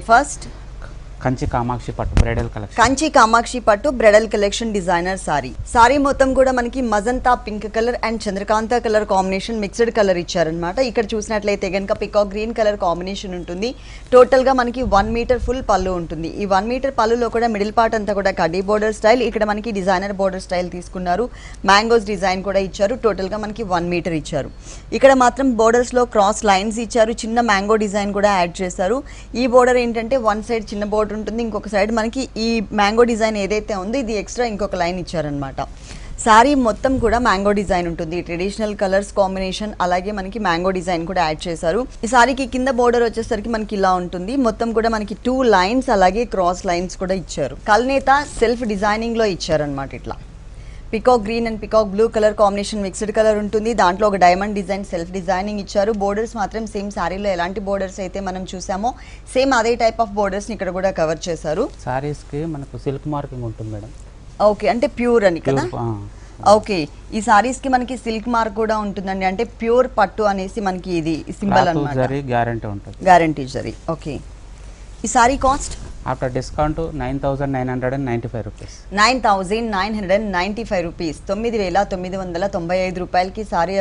First Kanchi Kamakshi పట్టు bridal collection. Kanchi Kamakshi పట్టు bridal collection designer sari. Sari మొత్తం కూడా మనకి magenta pink colour and Chandrakanta colour combination mixed colour ఇచ్చారనమాట ఇక్కడ చూసినట్లయితే కనుక పికాక్ గ్రీన్ కలర్ కాంబినేషన్ ఉంటుంది. టోటల్గా మనకి వన్ మీటర్ ఫుల్ పళ్ళు ఉంటుంది. ఈ వన్ మీటర్ పళ్ళులో కూడా మిడిల్ పార్ట్ అంతా కూడా కడ్డీ బోర్డర్ స్టైల్ ఇక్కడ మనకి డిజైనర్ బోర్డర్ స్టైల్ తీసుకున్నారు. మ్యాంగోస్ డిజైన్ కూడా ఇచ్చారు. టోటల్గా మనకి వన్ మీటర్ ఇచ్చారు. ఇక్కడ మాత్రం బోర్డర్స్లో క్రాస్ లైన్స్ ఇచ్చారు. చిన్న మ్యాంగో డిజైన్ కూడా యాడ్ చేశారు. ఈ బోర్డర్ ఏంటంటే వన్ సైడ్ చిన్న బోర్డర్ ఉంటుంది. ఇంకొక సైడ్ మనకి ఈ మ్యాంగో డిజైన్ ఏదైతే ఉందో ఇది ఎక్స్ట్రా ఇంకొక లైన్ ఇచ్చారనమాట శారీ మొత్తం కూడా మ్యాంగో డిజైన్ ఉంటుంది. ట్రెడిషనల్ కలర్స్ కాంబినేషన్ అలాగే మనకి మ్యాంగో డిజైన్ కూడా యాడ్ చేశారు. ఈ సారీకి కింద బోర్డర్ వచ్చేసరికి మనకి ఇలా ఉంటుంది. మొత్తం కూడా మనకి టూ లైన్స్ అలాగే క్రాస్ లైన్స్ కూడా ఇచ్చారు. కల్నేత సెల్ఫ్ డిజైనింగ్లో ఇచ్చారనమాట ఇట్లా. Peacock green and peacock blue colour combination mixed colour ఉంటుంది. దాంట్లో ఒక డైమండ్ డిజైన్ సెల్ఫ్ డిజైనింగ్ ఇచ్చారు. బోర్డర్స్ మాత్రం సేమ్ శారీలో ఎలాంటి బోర్డర్స్ అయితే మనం చూసామో సేమ్ అదే టైప్ ఆఫ్ బోర్డర్స్ని ఇక్కడ కూడా కవర్ చేశారు. సారీస్కి మనకు సిల్క్ మార్కింగ్ ఉంటుంది మేడం. ఓకే అంటే ప్యూర్ అని కదా. ఓకే ఈ సారీస్కి మనకి సిల్క్ మార్క్ కూడా ఉంటుందండి. అంటే ప్యూర్ పట్టు అనేసి మనకి ఇది సింబల్ జరీ గ్యారంటీ ఉంటుంది. Guarantee zari okay. ఈ sari cost after discount nine thousand nine hundred and ninety five rupees. Nine thousand nine hundred and ninety five rupees. తొమ్మిది వేల తొమ్మిది వందల తొంభై ఐదు రూపాయలకి సారీ